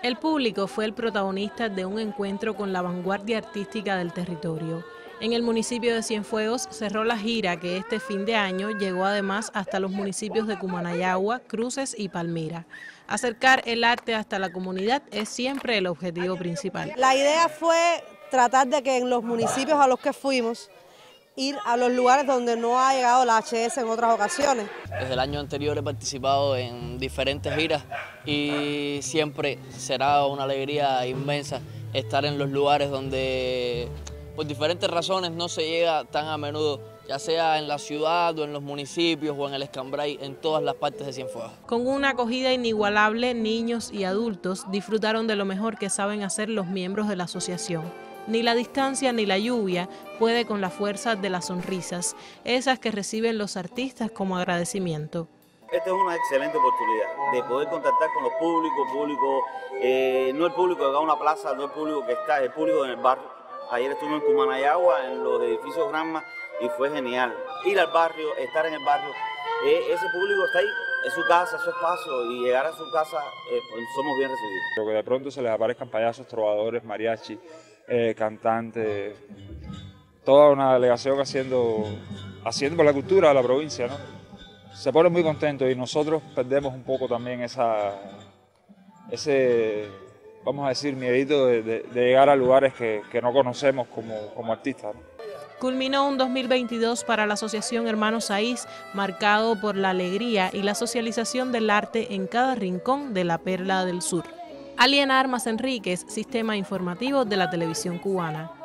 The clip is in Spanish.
El público fue el protagonista de un encuentro con la vanguardia artística del territorio. En el municipio de Cienfuegos cerró la gira que este fin de año llegó además hasta los municipios de Cumanayagua, Cruces y Palmira. Acercar el arte hasta la comunidad es siempre el objetivo principal. La idea fue tratar de que en los municipios a los que fuimos ir a los lugares donde no ha llegado la HS en otras ocasiones. Desde el año anterior he participado en diferentes giras y siempre será una alegría inmensa estar en los lugares donde por diferentes razones no se llega tan a menudo, ya sea en la ciudad o en los municipios o en el Escambray, en todas las partes de Cienfuegos. Con una acogida inigualable, niños y adultos disfrutaron de lo mejor que saben hacer los miembros de la asociación. Ni la distancia ni la lluvia puede con la fuerza de las sonrisas, esas que reciben los artistas como agradecimiento. Esta es una excelente oportunidad de poder contactar con los públicos, público, eh, no el público que va a una plaza, no el público que está, el público en el barrio. Ayer estuve en Cumanayagua, en los edificios Granma, y fue genial. Ir al barrio, estar en el barrio, eh, ese público está ahí, es su casa, es su espacio, y llegar a su casa eh, pues, somos bien recibidos. Pero que de pronto se les aparezcan payasos, trovadores, mariachi, eh, cantantes, toda una delegación haciendo, haciendo por la cultura de la provincia, ¿no? Se pone muy contento y nosotros perdemos un poco también esa, ese, vamos a decir, miedito de, llegar a lugares que, no conocemos como, como artistas. Culminó un 2022 para la Asociación Hermanos Saiz, marcado por la alegría y la socialización del arte en cada rincón de la Perla del Sur. Aliena Armas Enríquez, Sistema Informativo de la Televisión Cubana.